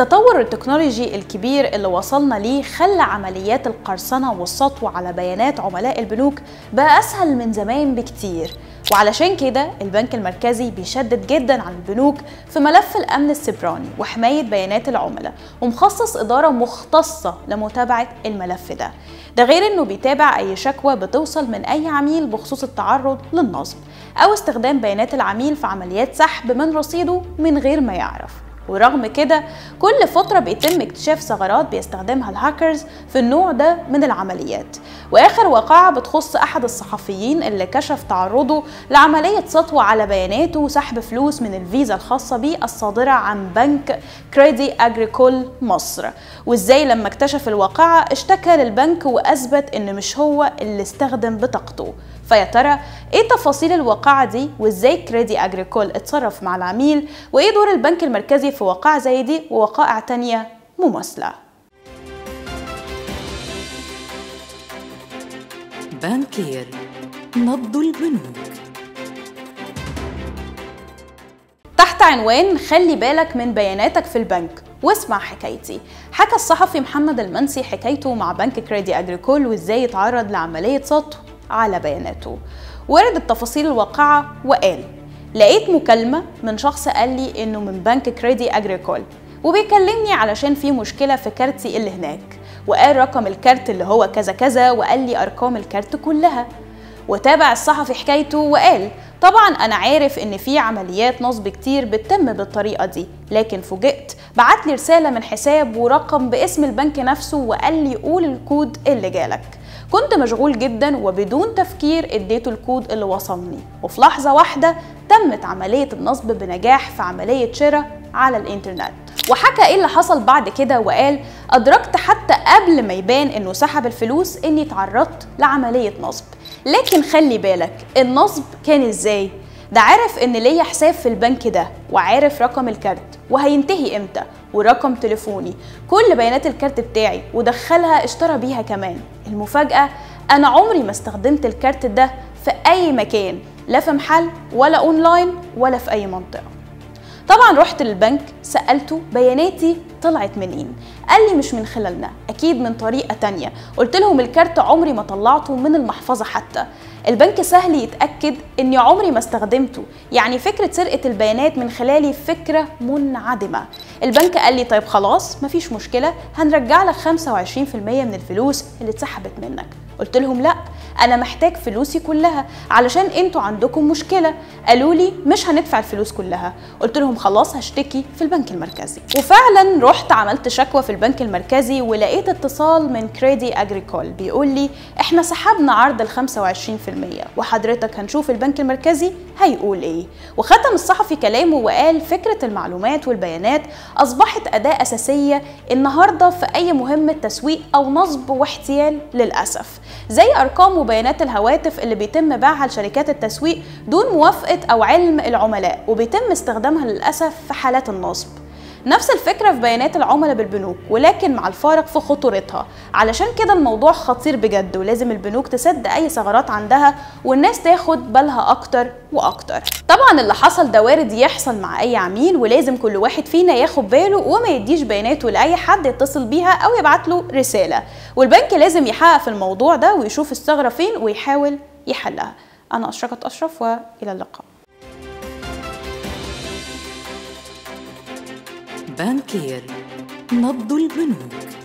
التطور التكنولوجي الكبير اللي وصلنا ليه خلى عمليات القرصنة والسطو على بيانات عملاء البنوك بقى أسهل من زمان بكتير. وعلشان كده البنك المركزي بيشدد جدا على البنوك في ملف الأمن السيبراني وحماية بيانات العملاء ومخصص إدارة مختصة لمتابعة الملف ده. ده غير إنه بيتابع أي شكوى بتوصل من أي عميل بخصوص التعرض للنصب أو استخدام بيانات العميل في عمليات سحب من رصيده من غير ما يعرف. ورغم كده كل فترة بيتم اكتشاف ثغرات بيستخدمها الهاكرز في النوع ده من العمليات. وآخر واقعة بتخص أحد الصحفيين اللي كشف تعرضه لعملية سطو على بياناته وسحب فلوس من الفيزا الخاصة بيه الصادرة عن بنك كريدي أجريكول مصر. وإزاي لما اكتشف الواقعة اشتكى للبنك وأثبت إن مش هو اللي استخدم بطاقته. فيا ترى إيه تفاصيل الواقعة دي وإزاي كريدي أجريكول اتصرف مع العميل وإيه دور البنك المركزي في واقعة زي دي ووقائع تانية مماثلة؟ بانكير نبض البنوك. تحت عنوان خلي بالك من بياناتك في البنك واسمع حكايتي. حكى الصحفي محمد المنسي حكايته مع بنك كريدي أجريكول وإزاي اتعرض لعملية سطو على بياناته. ورد التفاصيل الواقعة وقال لقيت مكالمة من شخص قال لي إنه من بنك كريدي أجريكول وبيكلمني علشان في مشكلة في كارتي اللي هناك وقال رقم الكارت اللي هو كذا كذا وقال لي أرقام الكارت كلها. وتابع الصحفي حكايته وقال طبعا أنا عارف إن في عمليات نصب كتير بتتم بالطريقة دي لكن فوجئت بعت لي رسالة من حساب ورقم باسم البنك نفسه وقال لي قول الكود اللي جالك. كنت مشغول جدا وبدون تفكير اديته الكود اللي وصلني. وفي لحظة واحدة تمت عملية النصب بنجاح في عملية شراء على الإنترنت. وحكى إيه اللي حصل بعد كده وقال أدركت حتى قبل ما يبان إنه سحب الفلوس إني تعرضت لعملية نصب. لكن خلي بالك النصب كان إزاي؟ ده عارف إن ليا حساب في البنك ده وعارف رقم الكارت وهينتهي إمتى؟ ورقم تليفوني كل بيانات الكارت بتاعي ودخلها اشترى بيها كمان. المفاجأة أنا عمري ما استخدمت الكارت ده في أي مكان لا في محل ولا أونلاين ولا في أي منطقة. طبعا رحت للبنك سألته بياناتي طلعت منين قال لي مش من خلالنا أكيد من طريقة تانية. قلت لهم الكارت عمري ما طلعته من المحفظة حتى. البنك سهل يتأكد إني عمري ما استخدمته. يعني فكرة سرقة البيانات من خلالي فكرة منعدمة. البنك قال لي طيب خلاص مفيش مشكلة هنرجع لك 25% من الفلوس اللي اتسحبت منك. قلت لهم لا أنا محتاج فلوسي كلها علشان أنتوا عندكم مشكلة. قالوا لي مش هندفع الفلوس كلها. قلت لهم خلاص هشتكي في البنك المركزي. وفعلا رحت عملت شكوى في البنك المركزي ولقيت اتصال من كريدي اجريكول بيقول لي إحنا سحبنا عرض ال 25% وحضرتك هنشوف البنك المركزي هيقول إيه. وختم الصحفي كلامه وقال فكرة المعلومات والبيانات أصبحت أداة أساسية النهارده في أي مهمه تسويق أو نصب واحتيال للأسف. زي أرقام وبيانات الهواتف اللي بيتم بيعها لشركات التسويق دون موافقة أو علم العملاء وبيتم استخدامها للأسف في حالات النصب. نفس الفكرة في بيانات العملاء بالبنوك ولكن مع الفارق في خطورتها. علشان كده الموضوع خطير بجد ولازم البنوك تسد أي ثغرات عندها والناس تاخد بالها أكتر وأكتر. طبعا اللي حصل ده وارد يحصل مع أي عميل ولازم كل واحد فينا ياخد باله وما يديش بياناته لأي حد يتصل بيها أو يبعت له رسالة. والبنك لازم يحقق في الموضوع ده ويشوف الثغرة فين ويحاول يحلها. أنا أشرقت أشرف وإلى اللقاء. بانكير. نبض البنوك.